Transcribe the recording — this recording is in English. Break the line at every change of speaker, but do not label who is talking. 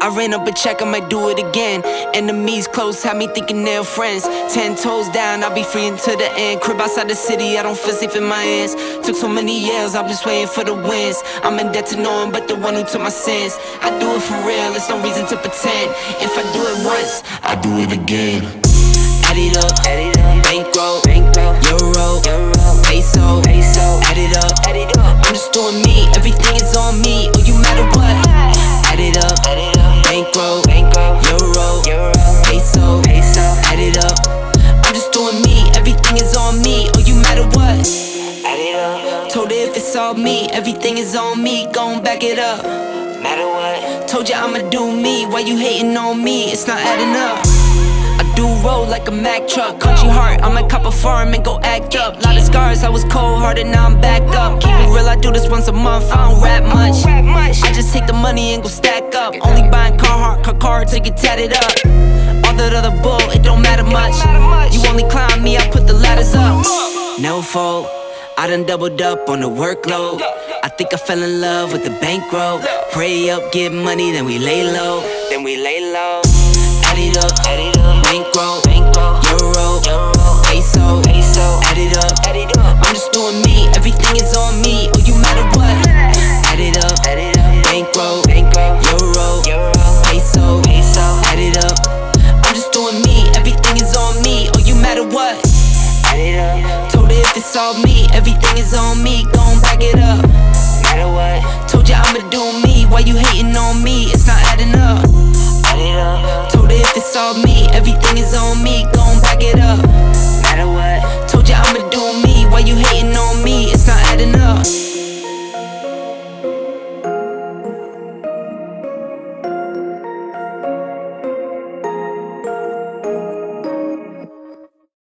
I ran up a check, I might do it again. Enemies close, had me thinking they're friends. Ten toes down, I'll be free until the end. Crib outside the city, I don't feel safe in my hands. Took so many years, I'm just waiting for the wins. I'm in debt to no one but the one who took my sins. I do it for real, there's no reason to pretend. If I do it once, I do it again. Told her if it's all me, everything is on me. Gon' back it up. Matter what? Told you I'ma do me. Why you hating on me? It's not adding up I do roll like a Mack truck Country heart, I might cop a farm and go act up Lot of scars, I was cold hearted, now I'm back up Keep it real, I do this once a month, I don't rap much I just take the money and go stack up Only buying Carhartt, car car to get tatted up All that other bull, it don't matter much You only climb me, I put the ladders up No fault I done doubled up on the workload. I think I fell in love with the bankroll. Pray up, get money, then we lay low. Then we lay low. Add it up, add it up It's all me, everything is on me, gon' back it up. Matter what, told you I'ma do me, why you hating on me? It's not adding up. Add it up. Told her if it's all me, everything is on me,